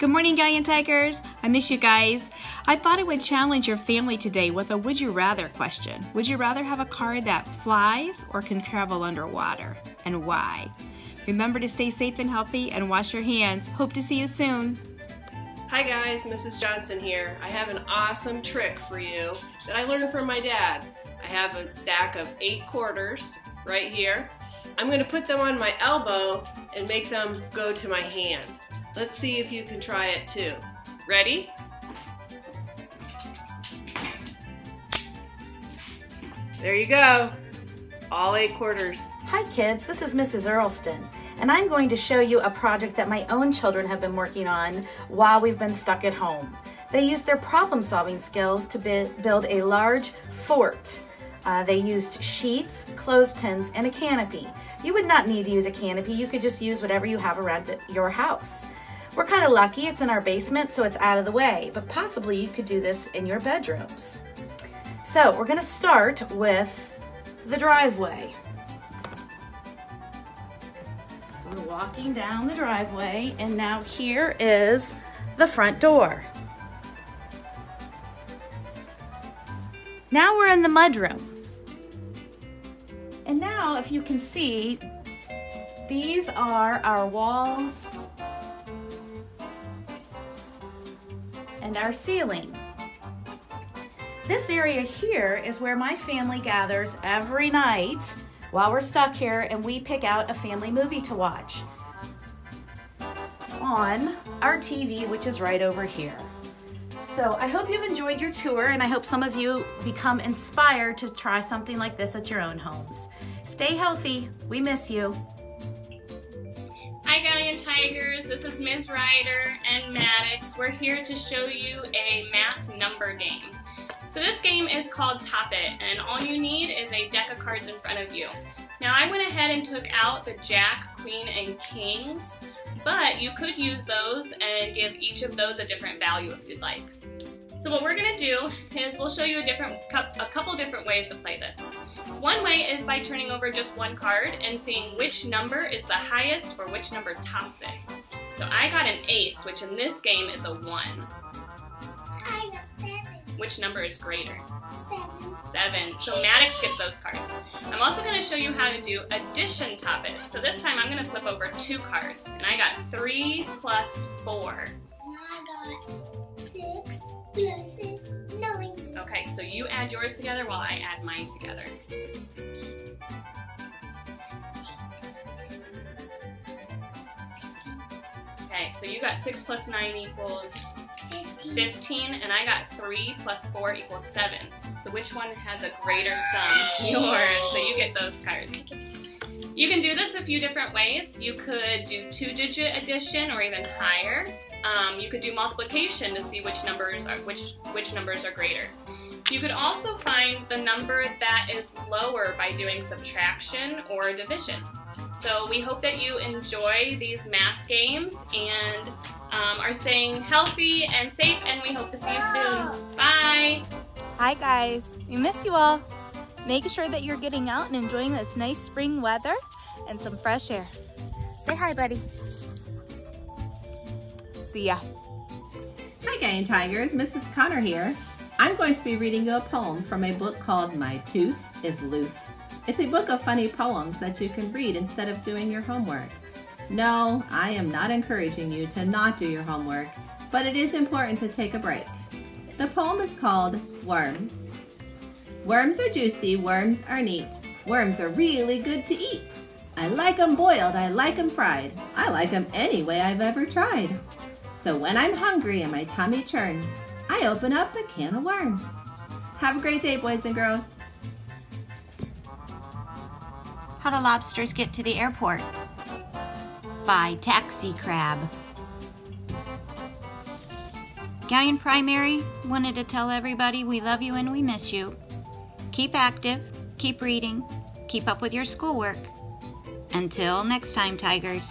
Good morning, Galion Tigers. I miss you guys. I thought I would challenge your family today with a would you rather question. Would you rather have a car that flies or can travel underwater? And why? Remember to stay safe and healthy and wash your hands. Hope to see you soon. Hi guys, Mrs. Johnson here. I have an awesome trick for you that I learned from my dad. I have a stack of eight quarters right here. I'm going to put them on my elbow and make them go to my hand. Let's see if you can try it too. Ready? There you go. All eight quarters. Hi kids, this is Mrs. Earlston, and I'm going to show you a project that my own children have been working on while we've been stuck at home. They used their problem solving skills to build a large fort. Uh, they used sheets, clothespins, and a canopy. You would not need to use a canopy, you could just use whatever you have around your house. We're kind of lucky it's in our basement so it's out of the way, but possibly you could do this in your bedrooms. So we're gonna start with the driveway. So we're walking down the driveway and now here is the front door. Now we're in the mudroom. And now if you can see, these are our walls and our ceiling. This area here is where my family gathers every night while we're stuck here and we pick out a family movie to watch on our TV, which is right over here. So I hope you've enjoyed your tour and I hope some of you become inspired to try something like this at your own homes. Stay healthy. We miss you. Hi Galion Tigers, this is Ms. Ryder and Maddox. We're here to show you a math number game. So this game is called Top It, and all you need is a deck of cards in front of you. Now I went ahead and took out the Jack, Queen, and Kings, but you could use those and give each of those a different value if you'd like. So what we're gonna do is we'll show you a different, a couple different ways to play this. One way is by turning over just one card and seeing which number is the highest or which number tops it. So I got an ace, which in this game is a one. I got seven. Which number is greater? Seven. Seven. So Maddox gets those cards. I'm also going to show you how to do addition top it. So this time I'm going to flip over two cards. And I got three plus four. And I got six plus six, nine. Okay, so you add yours together while I add mine together. Okay, so you got 6 plus 9 equals Fifteen. 15, and I got 3 plus 4 equals 7. So which one has a greater sum? Yours, so you get those cards. You can do this a few different ways. You could do two-digit addition or even higher. Um, you could do multiplication to see which numbers are which which numbers are greater. You could also find the number that is lower by doing subtraction or division. So we hope that you enjoy these math games and um, are staying healthy and safe, and we hope to see you soon. Bye! Hi guys, we miss you all. Make sure that you're getting out and enjoying this nice spring weather and some fresh air. Say hi, buddy. See ya. Hi Galion Tigers, Mrs. Connor here. I'm going to be reading you a poem from a book called My Tooth is Loose. It's a book of funny poems that you can read instead of doing your homework. No, I am not encouraging you to not do your homework, but it is important to take a break. The poem is called Worms. Worms are juicy, worms are neat, worms are really good to eat. I like 'em boiled, I like 'em fried, I like 'em any way I've ever tried. So when I'm hungry and my tummy churns, I open up a can of worms. Have a great day, boys and girls. How do lobsters get to the airport? By taxi crab. Galion Primary wanted to tell everybody we love you and we miss you. Keep active, keep reading, keep up with your schoolwork. Until next time, Tigers.